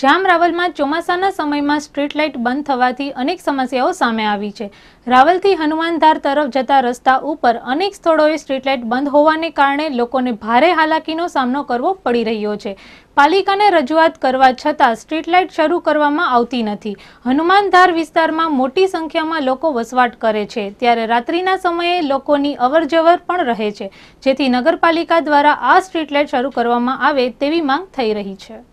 જામ રાવલમાં ચોમાસાના સમયમાં street light બંધ થવાથી અનેક સમસ્યાઓ સામે આવી છે. રાવલથી હનુમાનધાર તરફ જતા રસ્તા ઉપર અનેક સ્થળોએ સ્ટ્રીટ લાઇટ બંધ હોવાને કારણે લોકોને ભારે હાલાકીનો સામનો કરવો પડી રહ્યો છે. પાલિકાને રજૂઆત કરવા છતાં સ્ટ્રીટ લાઇટ શરૂ કરવામાં આવતી નથી. હનુમાનધાર વિસ્તારમાં મોટી સંખ્યામાં લોકો વસવાટ કરે છે. ત્યારે રાત્રિના સમયે લોકોની અવરજવર પણ રહે છે. જેથી નગરપાલિકા દ્વારા આ સ્ટ્રીટ લાઇટ શરૂ કરવામાં આવે તેવી માંગ થઈ રહી છે.